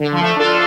You.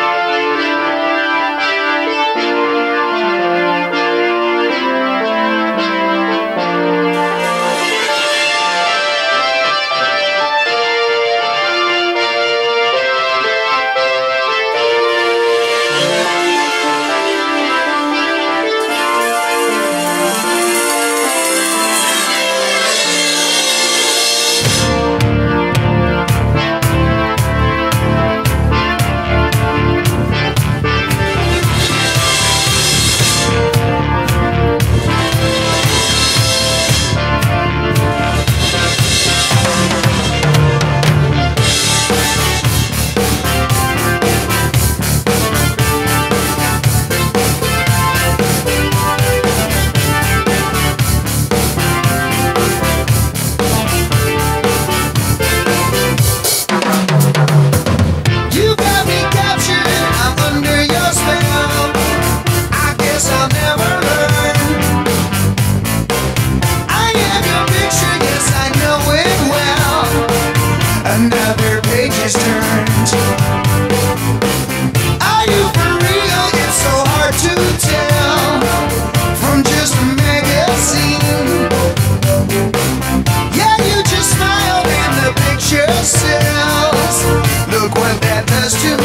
just to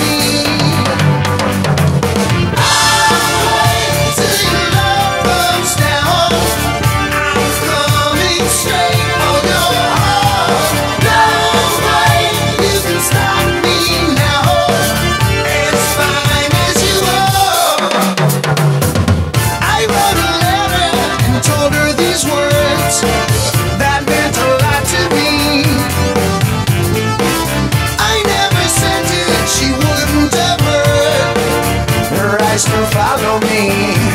me.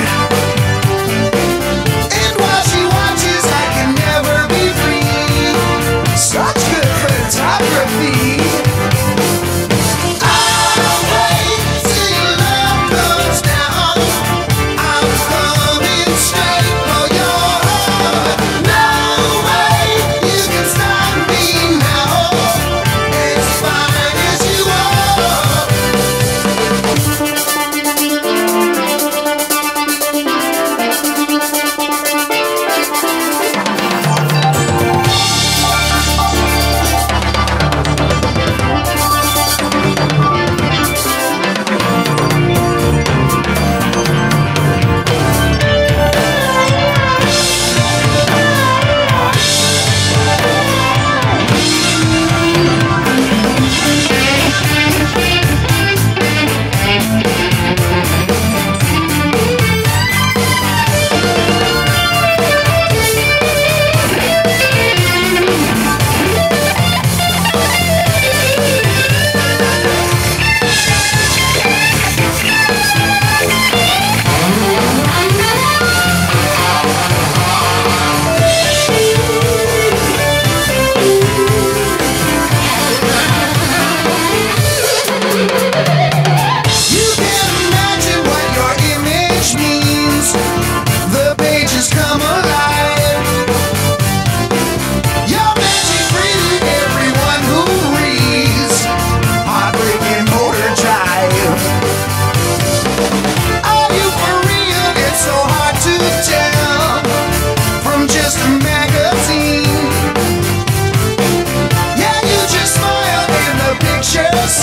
Yes.